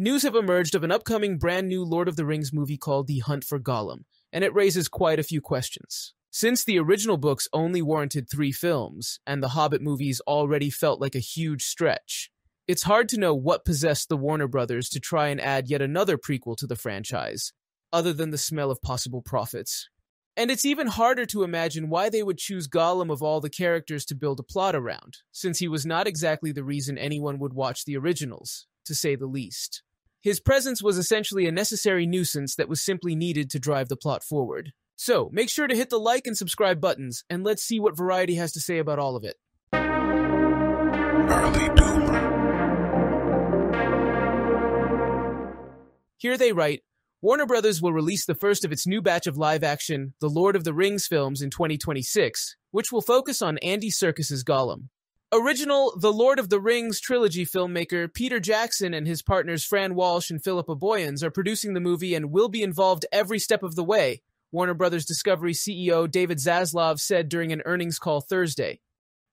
news have emerged of an upcoming brand new Lord of the Rings movie called The Hunt for Gollum, and it raises quite a few questions. Since the original books only warranted three films, and the Hobbit movies already felt like a huge stretch, it's hard to know what possessed the Warner Brothers to try and add yet another prequel to the franchise, other than the smell of possible profits. And it's even harder to imagine why they would choose Gollum of all the characters to build a plot around, since he was not exactly the reason anyone would watch the originals, to say the least. His presence was essentially a necessary nuisance that was simply needed to drive the plot forward. So, make sure to hit the like and subscribe buttons, and let's see what Variety has to say about all of it. Early Doomer. Here they write Warner Brothers will release the first of its new batch of live action, The Lord of the Rings films in 2026, which will focus on Andy Serkis's Gollum. Original The Lord of the Rings trilogy filmmaker Peter Jackson and his partners Fran Walsh and Philippa Boyens are producing the movie and will be involved every step of the way, Warner Brothers Discovery CEO David Zaslav said during an earnings call Thursday.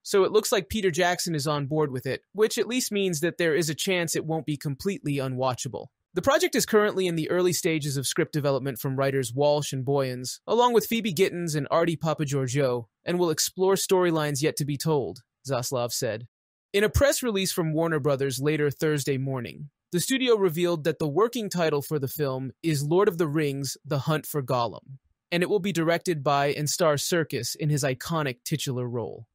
So it looks like Peter Jackson is on board with it, which at least means that there is a chance it won't be completely unwatchable. The project is currently in the early stages of script development from writers Walsh and Boyens, along with Phoebe Gittins and Artie Papageorgiou, and will explore storylines yet to be told, Zaslav said. In a press release from Warner Brothers later Thursday morning, the studio revealed that the working title for the film is Lord of the Rings The Hunt for Gollum and it will be directed by and star Serkis in his iconic titular role.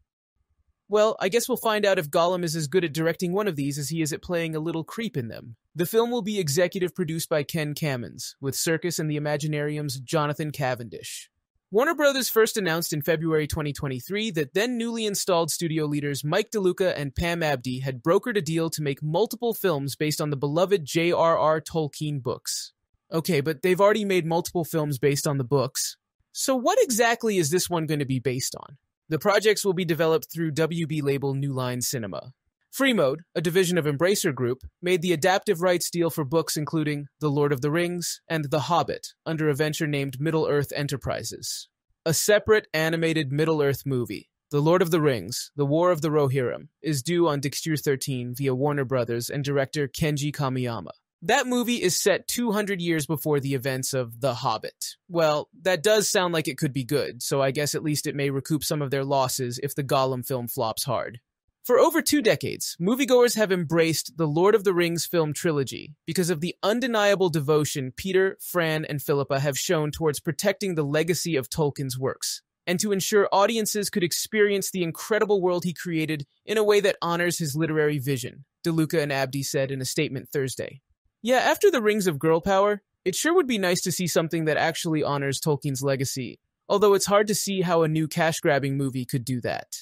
Well, I guess we'll find out if Gollum is as good at directing one of these as he is at playing a little creep in them. The film will be executive produced by Ken Kamins, with Serkis and the Imaginarium's Jonathan Cavendish. Warner Brothers first announced in February 2023 that then newly installed studio leaders Mike DeLuca and Pam Abdy had brokered a deal to make multiple films based on the beloved J.R.R. Tolkien books. Okay, but they've already made multiple films based on the books. So, what exactly is this one going to be based on? The projects will be developed through WB label New Line Cinema. Freemode, a division of Embracer Group, made the adaptive rights deal for books including The Lord of the Rings and The Hobbit under a venture named Middle Earth Enterprises. A separate animated Middle Earth movie, The Lord of the Rings, The War of the Rohirrim, is due on Dixture 13 via Warner Brothers and director Kenji Kamiyama. That movie is set 200 years before the events of The Hobbit. Well, that does sound like it could be good, so I guess at least it may recoup some of their losses if the Gollum film flops hard. For over two decades, moviegoers have embraced the Lord of the Rings film trilogy because of the undeniable devotion Peter, Fran, and Philippa have shown towards protecting the legacy of Tolkien's works, and to ensure audiences could experience the incredible world he created in a way that honors his literary vision, DeLuca and Abdy said in a statement Thursday. Yeah, after the Rings of Girl Power, it sure would be nice to see something that actually honors Tolkien's legacy, although it's hard to see how a new cash grabbing movie could do that.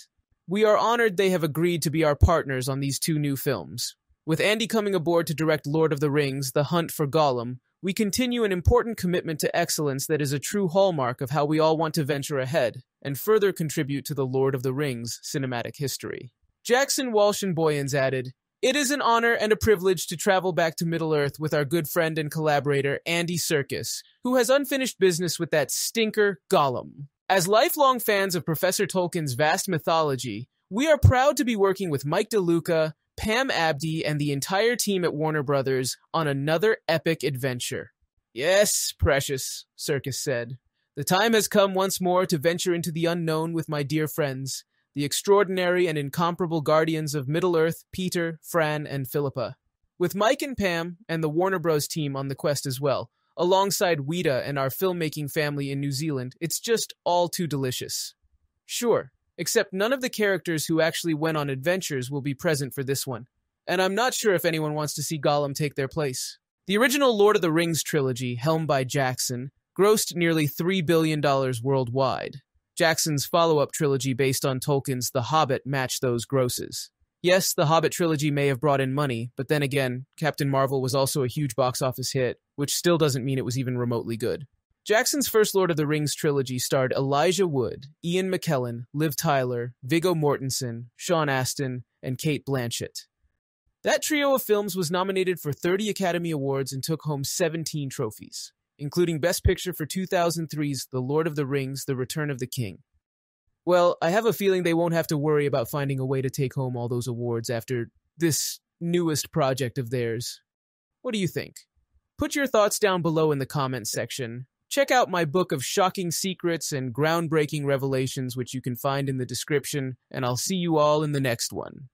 We are honored they have agreed to be our partners on these two new films. With Andy coming aboard to direct Lord of the Rings, The Hunt for Gollum, we continue an important commitment to excellence that is a true hallmark of how we all want to venture ahead and further contribute to the Lord of the Rings cinematic history. Jackson, Walsh, and Boyens added, it is an honor and a privilege to travel back to Middle Earth with our good friend and collaborator, Andy Serkis, who has unfinished business with that stinker, Gollum. As lifelong fans of Professor Tolkien's vast mythology, we are proud to be working with Mike DeLuca, Pam Abdy, and the entire team at Warner Brothers on another epic adventure. Yes, precious, Serkis said. The time has come once more to venture into the unknown with my dear friends the extraordinary and incomparable guardians of Middle Earth, Peter, Fran, and Philippa. With Mike and Pam and the Warner Bros. team on the quest as well, alongside Weta and our filmmaking family in New Zealand, it's just all too delicious. Sure, except none of the characters who actually went on adventures will be present for this one, and I'm not sure if anyone wants to see Gollum take their place. The original Lord of the Rings trilogy, helmed by Jackson, grossed nearly $3 billion worldwide, Jackson's follow up trilogy based on Tolkien's The Hobbit matched those grosses. Yes, the Hobbit trilogy may have brought in money, but then again, Captain Marvel was also a huge box office hit, which still doesn't mean it was even remotely good. Jackson's first Lord of the Rings trilogy starred Elijah Wood, Ian McKellen, Liv Tyler, Viggo Mortensen, Sean Astin, and Cate Blanchett. That trio of films was nominated for 30 Academy Awards and took home 17 trophies including Best Picture for 2003's The Lord of the Rings The Return of the King. Well, I have a feeling they won't have to worry about finding a way to take home all those awards after this newest project of theirs. What do you think? Put your thoughts down below in the comments section. Check out my book of shocking secrets and groundbreaking revelations, which you can find in the description, and I'll see you all in the next one.